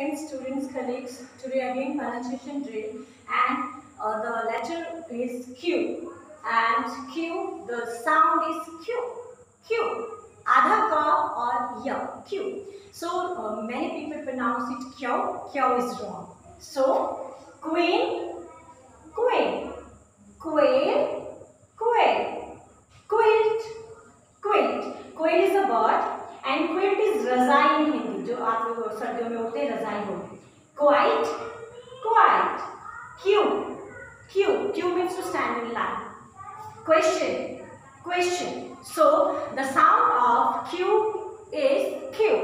friends, students, colleagues. Today again pronunciation drill and uh, the letter is Q and Q, the sound is Q. Q. Adha ka or ya. Q. So uh, many people pronounce it Q. Q is wrong. So queen, queen, quail, quail, quilt, quilt. Quail is a bird and is razai in Hindi जो आप लोग सर्दियों में उठते हैं रजाई बोलते quite quite Q Q Q means to stand in line question question so the sound of Q is Q